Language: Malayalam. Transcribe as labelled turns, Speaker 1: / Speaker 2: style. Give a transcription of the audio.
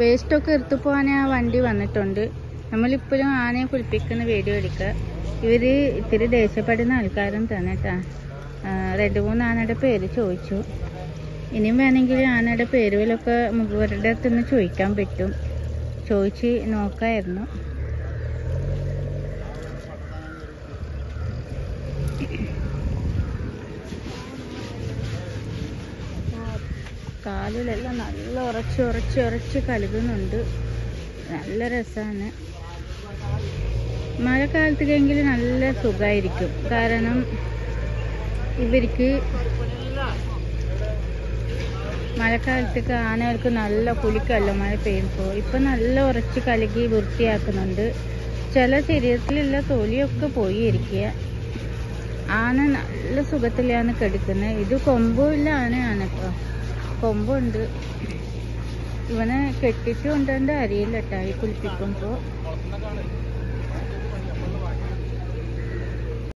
Speaker 1: വേസ്റ്റ് ഒക്കെ എടുത്തു പോകാൻ ആ വണ്ടി വന്നിട്ടുണ്ട്. നമ്മളിപ്പോഴും ആനയെ കുളിപ്പിക്കുന്ന വീഡിയോ എടുക്കുക. ഇവർ ഇത്തിരി ദേഷ്യപ്പെടുന്ന ആൾക്കാരും തന്നെ കേട്ടാ. രണ്ട് മൂന്ന് ആനയുടെ പേര് ചോദിച്ചു. ഇനിയും വേണമെങ്കിൽ ആനയുടെ പേരുകളൊക്കെ മുഖവരുടെ അടുത്ത് നിന്ന് ചോദിക്കാൻ പറ്റും. ചോദിച്ച് നോക്കായിരുന്നു. കാലിലെല്ലാം നല്ല ഉറച്ച് ഉറച്ച് ഉറച്ച് കലുകുന്നുണ്ട്. നല്ല രസമാണ് മഴക്കാലത്തിലെങ്കിൽ നല്ല സുഖമായിരിക്കും കാരണം ഇവർക്ക് മഴക്കാലത്തേക്ക് ആനകൾക്ക് നല്ല കുളിക്കല്ലോ മഴ പെയ്യുമ്പോൾ ഇപ്പം നല്ല ഉറച്ച് കലകി വൃത്തിയാക്കുന്നുണ്ട്. ചില ശരീരത്തിലുള്ള തൊലിയൊക്കെ പോയി ഇരിക്കുക ആന നല്ല സുഖത്തിലാണ് കിടക്കുന്നത്. ഇത് കൊമ്പുള്ള ആനയാണ് കേട്ടോ. കൊമ്പുണ്ട്. ഇവനെ കെട്ടിച്ചു കൊണ്ടുകൊണ്ട് അറിയില്ല കേട്ടോ ഈ കുളിപ്പിക്കുമ്പോൾ